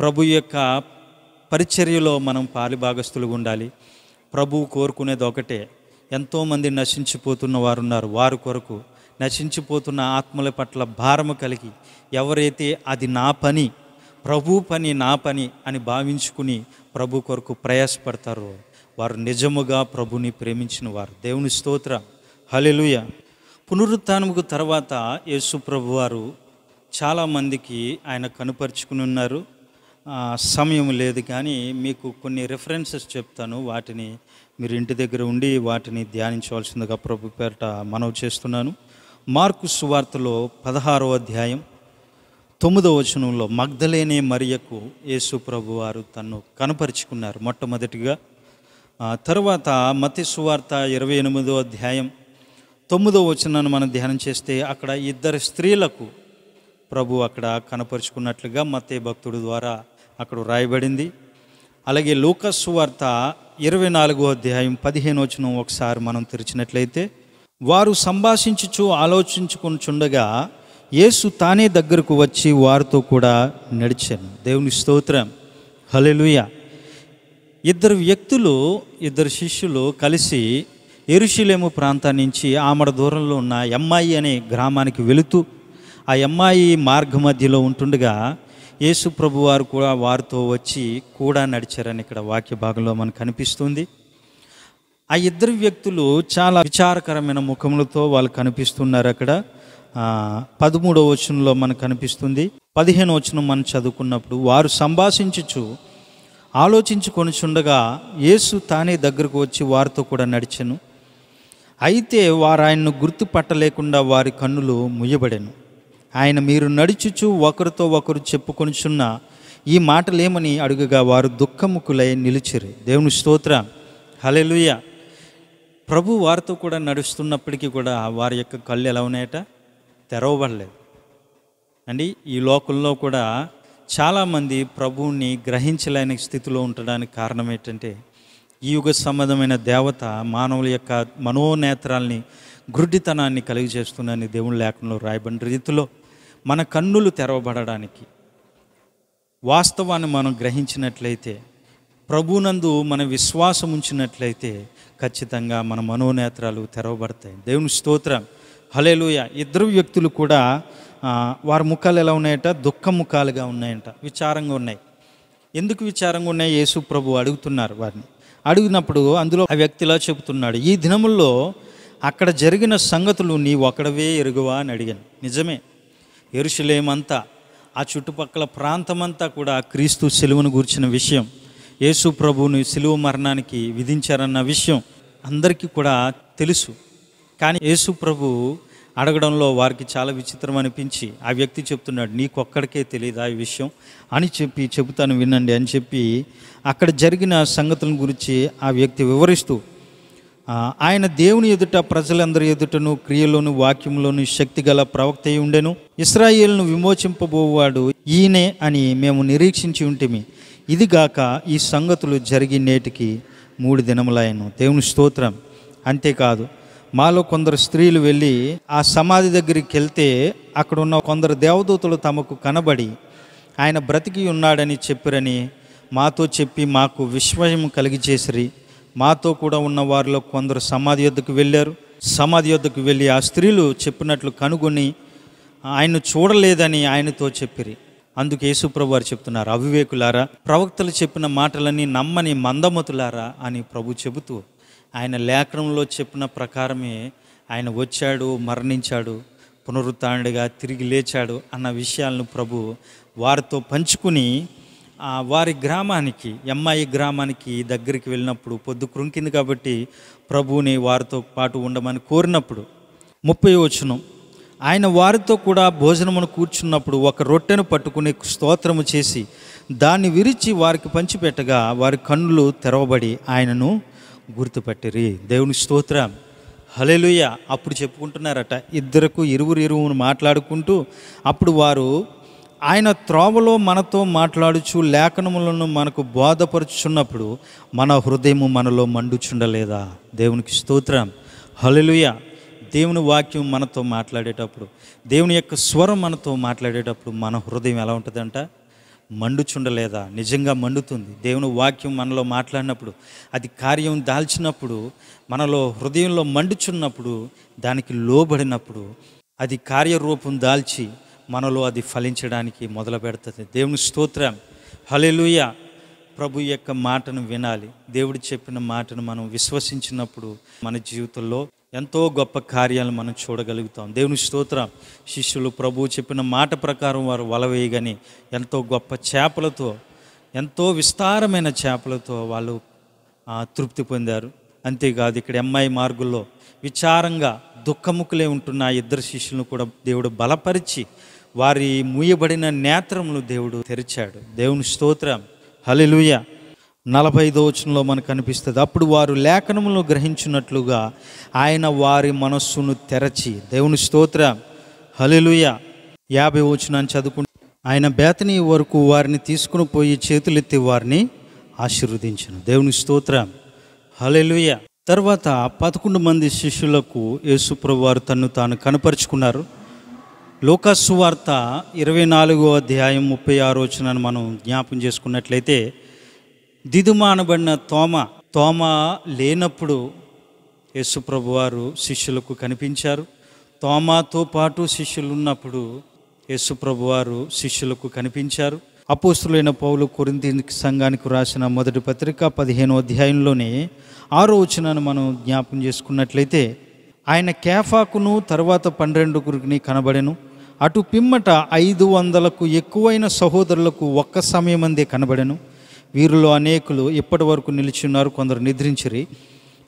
ప్రభు యొక్క పరిచర్యలో మనం పాలుభాగస్తులుగా ఉండాలి. ప్రభువు కోరుకునేది ఒకటే ఎంతోమంది నశించిపోతున్న వారు ఉన్నారు వారి కొరకు నశించిపోతున్న ఆత్మల పట్ల భారము కలిగి ఎవరైతే అది నా పని ప్రభు పని నా పని అని భావించుకుని ప్రభు కొరకు ప్రయాసపడతారో వారు నిజముగా ప్రభుని ప్రేమించిన వారు. దేవుని స్తోత్ర. హలెలుయ పునరుత్నముకు తర్వాత యేసు ప్రభు వారు చాలామందికి ఆయన కనుపరుచుకుని ఉన్నారు. సమయం లేదు కానీ మీకు కొన్ని రెఫరెన్సెస్ చెప్తాను. వాటిని మీరు ఇంటి దగ్గర ఉండి వాటిని ధ్యానించవలసిందిగా ప్రభు పేరట మనవి చేస్తున్నాను. మార్కు సువార్తలో పదహారో అధ్యాయం తొమ్మిదో వచనంలో మగ్ధలేనే మరియకు యేసు ప్రభు వారు తను కనపరుచుకున్నారు మొట్టమొదటిగా. తర్వాత మతి సువార్త ఇరవై ఎనిమిదో అధ్యాయం తొమ్మిదో వచనాన్ని మనం ధ్యానం చేస్తే అక్కడ ఇద్దరు స్త్రీలకు ప్రభు అక్కడ కనపరుచుకున్నట్లుగా మతే భక్తుడు ద్వారా అక్కడ రాయబడింది అలాగే లూకస్ ఇరవై నాలుగో అధ్యాయం పదిహేను వచనం ఒకసారి మనం తెరిచినట్లయితే వారు సంభాషించుచు ఆలోచించుకుంటుండగా యేసు తానే దగ్గరకు వచ్చి వారితో కూడా నడిచాను. దేవుని స్తోత్రం. హలెలుయ ఇద్దరు వ్యక్తులు ఇద్దరు శిష్యులు కలిసి ఎరుషులేము ప్రాంతం నుంచి ఆమడ దూరంలో ఉన్న ఎమ్మాయి అనే గ్రామానికి వెళుతూ ఆ ఎమ్మాయి మార్గ మధ్యలో ఉంటుండగా యేసు ప్రభు వారు కూడా వారితో వచ్చి కూడా నడిచారని ఇక్కడ వాక్య భాగంలో మనకు కనిపిస్తుంది. ఆ ఇద్దరు వ్యక్తులు చాలా విచారకరమైన ముఖములతో వాళ్ళు కనిపిస్తున్నారు అక్కడ. పదమూడో పదమూడవ వచనంలో మనకు కనిపిస్తుంది. పదిహేను వచనం మనం చదువుకున్నప్పుడు వారు సంభాషించుచు ఆలోచించుకొనిచుండగా యేసు తానే దగ్గరకు వచ్చి వారితో కూడా నడిచాను. అయితే వారు ఆయన్ను గుర్తుపట్టలేకుండా వారి కన్నులు ముయ్యబడెను. ఆయన మీరు నడుచుచు ఒకరితో ఒకరు చెప్పుకొనిచున్న ఈ మాటలేమని అడుగగా వారు దుఃఖముకులై నిలిచిరు. దేవుని స్తోత్ర హలెలుయ ప్రభు వారితో కూడా నడుస్తున్నప్పటికీ కూడా వారి యొక్క కళ్ళు ఎలా ఉన్నాయట? తెరవబడలేదు. అండి ఈ లోకంలో కూడా చాలామంది ప్రభువుని గ్రహించలేని స్థితిలో ఉండడానికి కారణం ఏంటంటే ఈ యుగ సంబంధమైన దేవత మానవుల యొక్క మనోనేత్రాల్ని గురుడితనాన్ని కలిగజేస్తుందని దేవుని లేఖనంలో రాయబడిన రీతిలో మన కన్నులు తెరవబడడానికి వాస్తవాన్ని మనం గ్రహించినట్లయితే ప్రభునందు మన విశ్వాసం ఉంచినట్లయితే ఖచ్చితంగా మన మనోనేత్రాలు తెరవబడతాయి. దేవుని స్తోత్రం. హలేలుయ ఇద్దరు వ్యక్తులు కూడా వారి ముఖాలు ఎలా ఉన్నాయట? దుఃఖ ముఖాలుగా ఉన్నాయంట. విచారంగా ఉన్నాయి. ఎందుకు విచారంగా ఉన్నాయి? యేసు ప్రభు అడుగుతున్నారు వారిని. అడిగినప్పుడు అందులో ఆ వ్యక్తిలా చెబుతున్నాడు ఈ దినముల్లో అక్కడ జరిగిన సంగతులు నీ ఒకడవే ఎరుగువా? అని అడిగాను. నిజమే. ఎరుషులేమంతా ఆ చుట్టుపక్కల ప్రాంతమంతా కూడా క్రీస్తు సెలువును గూర్చిన విషయం యేసు ప్రభువుని సెలువు మరణానికి విధించారన్న విషయం అందరికీ కూడా తెలుసు. కానీ యేసు ప్రభు అడగడంలో వారికి చాలా విచిత్రం అనిపించి ఆ వ్యక్తి చెప్తున్నాడు నీకొక్కడికే తెలియదు ఆ విషయం? అని చెప్పి చెబుతాను వినండి అని చెప్పి అక్కడ జరిగిన సంగతుల గురించి ఆ వ్యక్తి వివరిస్తూ ఆయన దేవుని ఎదుట ప్రజలందరి ఎదుటను క్రియలోను వాక్యంలోను శక్తి గల ప్రవక్త అయి ఉండెను. ఇస్రాయేల్ను విమోచింపబోవాడు ఈయనే అని మేము నిరీక్షించి ఉంటిమి. ఇదిగాక ఈ సంగతులు జరిగి నేటికి మూడు దినములాయను దేవుని స్తోత్రం. అంతేకాదు మాలో కొందరు స్త్రీలు వెళ్ళి ఆ సమాధి దగ్గరికి వెళ్తే అక్కడ ఉన్న కొందరు దేవదూతలు తమకు కనబడి ఆయన బ్రతికి ఉన్నాడని చెప్పిరని మాతో చెప్పి మాకు విశ్వయం కలిగి చేసిరి. మాతో కూడా ఉన్న వారిలో కొందరు సమాధి యొద్దకు వెళ్ళారు. సమాధి యొద్దకు వెళ్ళి ఆ స్త్రీలు చెప్పినట్లు కనుగొని ఆయన చూడలేదని ఆయనతో చెప్పిరి. అందుకు యేసుప్రభు వారు చెప్తున్నారు అవివేకులారా ప్రవక్తలు చెప్పిన మాటలన్నీ నమ్మని మందమతులారా? అని ప్రభు చెబుతూ ఆయన లేఖనంలో చెప్పిన ప్రకారమే ఆయన వచ్చాడు మరణించాడు పునరుత్నుడిగా తిరిగి లేచాడు అన్న విషయాలను ప్రభు వారితో పంచుకుని వారి గ్రామానికి ఎమ్మాయి గ్రామానికి దగ్గరికి వెళ్ళినప్పుడు పొద్దు కృంకింది కాబట్టి ప్రభువుని వారితో పాటు ఉండమని కోరినప్పుడు ముప్పై వచనం. ఆయన వారితో కూడా భోజనమును కూర్చున్నప్పుడు ఒక రొట్టెను పట్టుకుని స్తోత్రము చేసి దాన్ని విరిచి వారికి పంచిపెట్టగా వారి కన్నులు తెరవబడి ఆయనను గుర్తుపెట్టిరి. దేవుని స్తోత్రం. హలెలుయ అప్పుడు చెప్పుకుంటున్నారట ఇద్దరకు ఇరువురు ఇరువురు మాట్లాడుకుంటూ అప్పుడు వారు ఆయన త్రోవలో మనతో మాట్లాడుచు లేఖనములను మనకు బోధపరుచున్నప్పుడు మన హృదయము మనలో మండుచుండలేదా? దేవునికి స్తోత్రం. హలలుయ దేవుని వాక్యం మనతో మాట్లాడేటప్పుడు దేవుని యొక్క స్వరం మనతో మాట్లాడేటప్పుడు మన హృదయం ఎలా ఉంటుందంట? మండుచుండలేదా? నిజంగా మండుతుంది. దేవుని వాక్యం మనలో మాట్లాడినప్పుడు అది కార్యం దాల్చినప్పుడు మనలో హృదయంలో మండుచున్నప్పుడు దానికి లోబడినప్పుడు అది కార్యరూపం దాల్చి మనలో అది ఫలించడానికి మొదలు పెడుతుంది. దేవుని స్తోత్రం. హలెలుయ ప్రభు యొక్క మాటను వినాలి. దేవుడు చెప్పిన మాటను మనం విశ్వసించినప్పుడు మన జీవితంలో ఎంతో గొప్ప కార్యాలు మనం చూడగలుగుతాం. దేవుని స్తోత్రం. శిష్యులు ప్రభు చెప్పిన మాట ప్రకారం వారు వలవేయగని ఎంతో గొప్ప చేపలతో ఎంతో విస్తారమైన చేపలతో వాళ్ళు తృప్తి పొందారు. అంతేకాదు ఇక్కడ ఎంఐ మార్గుల్లో విచారంగా దుఃఖముకులే ఉంటున్న ఇద్దరు శిష్యులను కూడా దేవుడు బలపరిచి వారి మూయబడిన నేత్రములు దేవుడు తెరిచాడు. దేవుని స్తోత్రం. హలిలుయ నలభై ఐదో మనకు కనిపిస్తుంది. అప్పుడు వారు లేఖనములు గ్రహించినట్లుగా ఆయన వారి మనస్సును తెరచి. దేవుని స్తోత్ర. హలిలుయ యాభై వచనాన్ని చదువుకుంటూ ఆయన బేతనీ వరకు వారిని తీసుకుని పోయి చేతులెత్తి వారిని ఆశీర్వదించను. దేవుని స్తోత్రం. హల్లెలూయ. తర్వాత పదకొండు మంది శిష్యులకు యేసుప్రభు వారు తన్ను తాను కనపరుచుకున్నారు. లోకాసు వార్త ఇరవై నాలుగో అధ్యాయం ముప్పై ఆరు వచనాన్ని మనం జ్ఞాపం చేసుకున్నట్లయితే దిదుమానబడిన తోమ తోమ లేనప్పుడు యేసుప్రభు వారు శిష్యులకు కనిపించారు. తోమాతో పాటు శిష్యులు ఉన్నప్పుడు యేసుప్రభు వారు శిష్యులకు కనిపించారు. అపోస్తులైన పౌలు కొరింది సంఘానికి రాసిన మొదటి పత్రిక పదిహేనో అధ్యాయంలోనే ఆరో వచనాన్ని మనం జ్ఞాపం చేసుకున్నట్లయితే ఆయన కేఫాకును తర్వాత పన్నెండుగురికి కనబడెను. అటు పిమ్మట ఐదు వందలకు ఎక్కువైన సహోదరులకు ఒక్క సమయమందే కనబడెను. వీరిలో అనేకులు ఇప్పటి వరకు నిలిచున్నారు కొందరు నిద్రించిరి.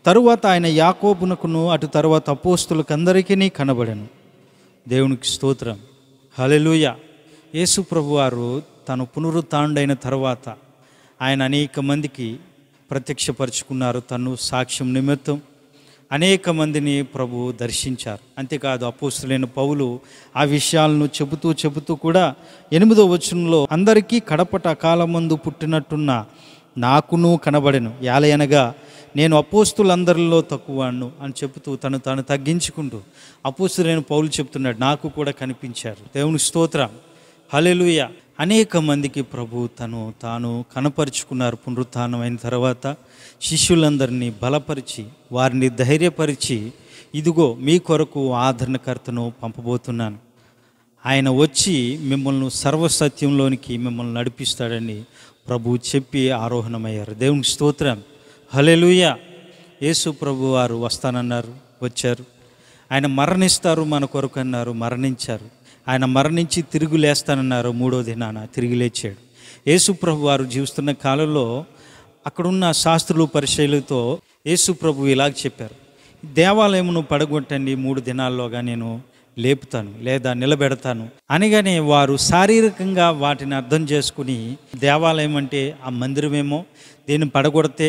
తరువాత ఆయన యాకోబునకును అటు తర్వాత అపోస్తులకు అందరికీ కనబడను. దేవునికి స్తోత్రం. హలెలూయ యేసు ప్రభువారు తను పునరుత్డైన తర్వాత ఆయన అనేక మందికి ప్రత్యక్షపరుచుకున్నారు. తను సాక్ష్యం నిమిత్తం అనేక మందిని ప్రభు దర్శించారు. అంతేకాదు అపోస్తులైన పౌలు ఆ విషయాలను చెబుతూ చెబుతూ కూడా ఎనిమిదో వచనంలో అందరికీ కడపట కాలమందు పుట్టినట్టున్న నాకును కనబడెను. యాలయనగా నేను అపోస్తులందరిలో తక్కువను అని చెబుతూ తను తాను తగ్గించుకుంటూ అపోస్తులైన పౌలు చెప్తున్నాడు నాకు కూడా కనిపించారు. దేవుని స్తోత్రం. హలెలుయ అనేక మందికి ప్రభు తను తాను కనపరుచుకున్నారు పునరుత్నం అయిన తర్వాత శిష్యులందరినీ బలపరిచి వారిని ధైర్యపరిచి ఇదిగో మీ కొరకు ఆదరణకర్తను పంపబోతున్నాను. ఆయన వచ్చి మిమ్మల్ని సర్వసత్యంలోనికి మిమ్మల్ని నడిపిస్తాడని ప్రభు చెప్పి ఆరోహణమయ్యారు. దేవునికి స్తోత్రం. హలెలుయ యేసు ప్రభు వారు వస్తానన్నారు వచ్చారు. ఆయన మరణిస్తారు మన కొరకు అన్నారు మరణించారు. ఆయన మరణించి తిరిగి లేస్తానన్నారు మూడో దినాన తిరిగి లేచాడు. యేసుప్రభు వారు జీవిస్తున్న కాలంలో అక్కడున్న శాస్త్రులు పరిశైలతో యేసుప్రభు ఇలాగ చెప్పారు. దేవాలయమును పడగొట్టండి మూడు దినాల్లోగా నేను లేపుతాను లేదా నిలబెడతాను అనగానే వారు శారీరకంగా వాటిని అర్థం చేసుకుని దేవాలయం అంటే ఆ మందిరమేమో దీన్ని పడగొడితే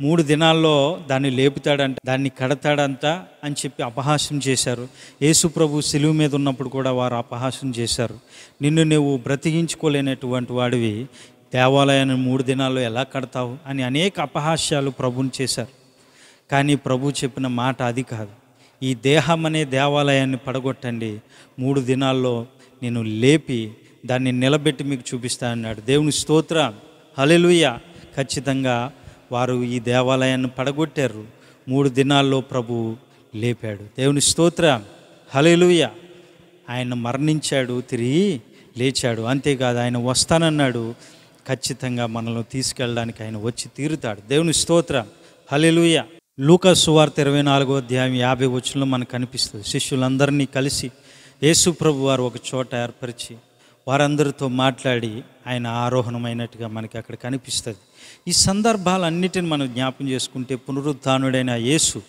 మూడు దినాల్లో దాన్ని లేపుతాడంట దాన్ని కడతాడంట అని చెప్పి అపహాస్యం చేశారు. యేసు ప్రభు సిలువు మీద ఉన్నప్పుడు కూడా వారు అపహాస్యం చేశారు. నిన్ను నువ్వు బ్రతికించుకోలేనటువంటి వాడివి దేవాలయాన్ని మూడు దినాల్లో ఎలా కడతావు అని అనేక అపహాస్యాలు ప్రభుని చేశారు. కానీ ప్రభు చెప్పిన మాట అది కాదు. ఈ దేహం అనే దేవాలయాన్ని పడగొట్టండి. మూడు దినాల్లో నేను లేపి దాన్ని నిలబెట్టి మీకు చూపిస్తా అన్నాడు దేవుని స్తోత్ర. హలెలుయ ఖచ్చితంగా వారు ఈ దేవాలయాన్ని పడగొట్టారు. మూడు దినాల్లో ప్రభు లేపాడు. దేవుని స్తోత్ర. హలెలుయ ఆయన మరణించాడు తిరిగి లేచాడు. అంతేకాదు ఆయన వస్తానన్నాడు. ఖచ్చితంగా మనల్ని తీసుకెళ్ళడానికి ఆయన వచ్చి తీరుతాడు. దేవుని స్తోత్రం. హలెలుయ లూకా సువార్త ఇరవై నాలుగో అధ్యాయం యాభై వచ్చులో మనకు కనిపిస్తుంది. శిష్యులందరినీ కలిసి యేసు ప్రభు వారు ఒక చోట ఏర్పరిచి వారందరితో మాట్లాడి ఆయన ఆరోహణమైనట్టుగా మనకి అక్కడ కనిపిస్తుంది. ఈ సందర్భాలన్నిటిని మనం జ్ఞాపం చేసుకుంటే పునరుద్ధానుడైన యేసు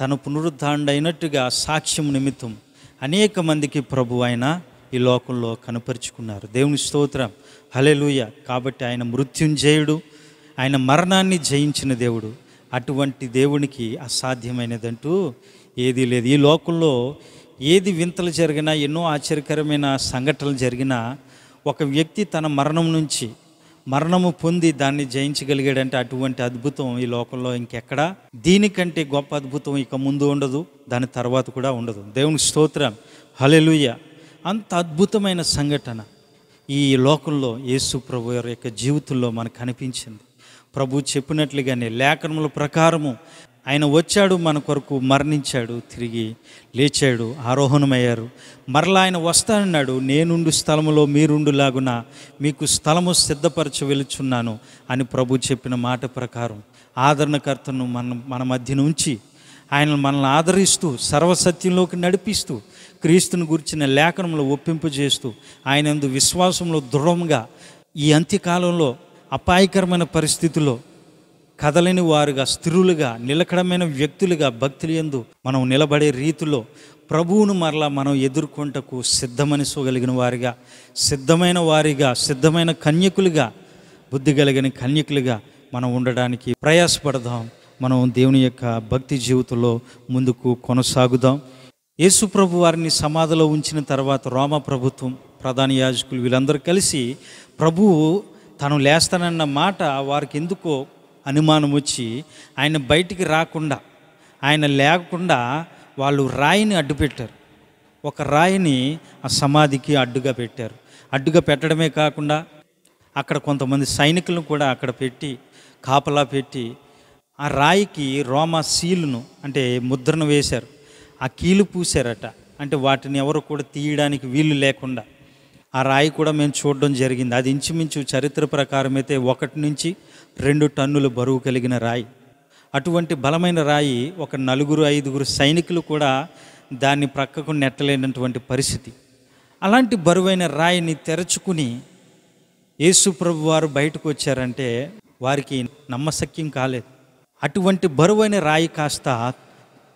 తను పునరుద్ధానుడైనట్టుగా సాక్ష్యం నిమిత్తం అనేక మందికి ప్రభు ఆయన ఈ లోకంలో కనపరుచుకున్నారు. దేవుని స్తోత్రం. హలెలుయ కాబట్టి ఆయన మృత్యుంజయుడు ఆయన మరణాన్ని జయించిన దేవుడు. అటువంటి దేవునికి అసాధ్యమైనదంటూ ఏదీ లేదు. ఈ లోకంలో ఏది వింతలు జరిగినా ఎన్నో ఆశ్చర్యకరమైన సంఘటనలు జరిగినా ఒక వ్యక్తి తన మరణం నుంచి మరణము పొంది దాన్ని జయించగలిగాడంటే అటువంటి అద్భుతం ఈ లోకంలో ఇంకెక్కడా? దీనికంటే గొప్ప అద్భుతం ఇక ముందు ఉండదు దాని తర్వాత కూడా ఉండదు. దేవుని స్తోత్రం. హలెలుయ అంత అద్భుతమైన సంఘటన ఈ లోకంలో యేసు ప్రభు యొక్క జీవితంలో మనకు కనిపించింది ప్రభు చెప్పినట్లుగానే లేఖనముల ప్రకారము ఆయన వచ్చాడు మన కొరకు మరణించాడు తిరిగి లేచాడు ఆరోహణమయ్యారు. మరలా ఆయన వస్తానన్నాడు నేనుండు స్థలములో మీరుండులాగున మీకు స్థలము సిద్ధపరచ వెలుచున్నాను అని ప్రభు చెప్పిన మాట ప్రకారం ఆదరణకర్తను మన మన మధ్య ఉంచి ఆయన మనల్ని ఆదరిస్తూ సర్వసత్యంలోకి నడిపిస్తూ క్రీస్తుని గురించిన లేఖనంలో ఒప్పింపజేస్తూ ఆయన విశ్వాసంలో దృఢంగా ఈ అంత్యకాలంలో అపాయకరమైన పరిస్థితుల్లో కదలని వారుగా స్థిరులుగా నిలకడమైన వ్యక్తులుగా భక్తులు ఎందు మనం నిలబడే రీతిలో ప్రభువును మరలా మనం ఎదుర్కొంటకు సిద్ధమనిసోగలిగిన వారిగా సిద్ధమైన వారిగా సిద్ధమైన కన్యకులుగా బుద్ధి కలిగిన కన్యకులుగా మనం ఉండడానికి ప్రయాసపడదాం. మనం దేవుని యొక్క భక్తి జీవితంలో ముందుకు కొనసాగుదాం. యేసు ప్రభు వారిని సమాధిలో ఉంచిన తర్వాత రోమ ప్రభుత్వం ప్రధాన యాజకులు వీళ్ళందరూ కలిసి ప్రభువు తను లేస్తానన్న మాట వారికి ఎందుకో అనుమానం వచ్చి ఆయన బయటికి రాకుండా ఆయన లేకుండా వాళ్ళు రాయిని అడ్డుపెట్టారు ఒక రాయిని ఆ సమాధికి అడ్డుగా పెట్టారు. అడ్డుగా పెట్టడమే కాకుండా అక్కడ కొంతమంది సైనికులను కూడా అక్కడ పెట్టి కాపలా పెట్టి ఆ రాయికి రోమా సీలును అంటే ముద్రను వేశారు. ఆ కీలు పూసారట అంటే వాటిని ఎవరు కూడా తీయడానికి వీలు లేకుండా. ఆ రాయి కూడా మేము చూడడం జరిగింది. అది ఇంచుమించు చరిత్ర ప్రకారం అయితే ఒకటి నుంచి రెండు టన్నుల బరువు కలిగిన రాయి. అటువంటి బలమైన రాయి ఒక నలుగురు ఐదుగురు సైనికులు కూడా దాన్ని ప్రక్కకు నెట్టలేనటువంటి పరిస్థితి. అలాంటి బరువైన రాయిని తెరచుకుని యేసు ప్రభు వారు బయటకు వచ్చారంటే వారికి నమ్మశక్యం కాలేదు. అటువంటి బరువైన రాయి కాస్త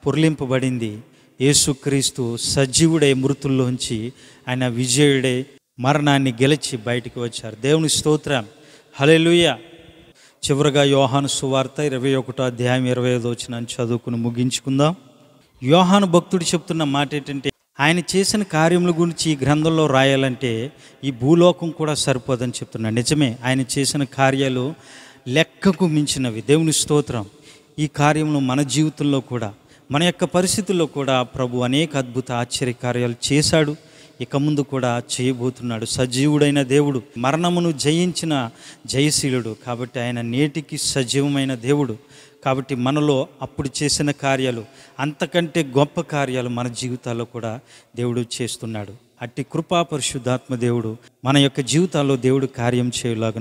పొర్లింపబడింది. యేసుక్రీస్తు సజీవుడై మృతుల్లోంచి ఆయన విజయుడై మరణాన్ని గెలిచి బయటికి వచ్చారు. దేవుని స్తోత్రం. హలెలుయ చివరగా యోహాను సువార్త ఇరవై ఒకటో అధ్యాయం ఇరవై ఐదో వచ్చిన చదువుకుని ముగించుకుందాం. యోహాను భక్తుడు చెప్తున్న మాట ఏంటంటే ఆయన చేసిన కార్యముల గురించి ఈ గ్రంథంలో రాయాలంటే ఈ భూలోకం కూడా సరిపోదని చెప్తున్నాడు. నిజమే ఆయన చేసిన కార్యాలు లెక్కకు మించినవి. దేవుని స్తోత్రం. ఈ కార్యములు మన జీవితంలో కూడా మన యొక్క పరిస్థితుల్లో కూడా ప్రభు అనేక అద్భుత ఆశ్చర్య కార్యాలు చేశాడు. ఇక ముందు కూడా చేయబోతున్నాడు. సజీవుడైన దేవుడు మరణమును జయించిన జయశీలుడు. కాబట్టి ఆయన నేటికి సజీవమైన దేవుడు. కాబట్టి మనలో అప్పుడు చేసిన కార్యాలు అంతకంటే గొప్ప కార్యాలు మన జీవితాల్లో కూడా దేవుడు చేస్తున్నాడు. అట్టి కృపా పరిశుద్ధాత్మ దేవుడు మన యొక్క జీవితాల్లో దేవుడు కార్యం చేయలాగా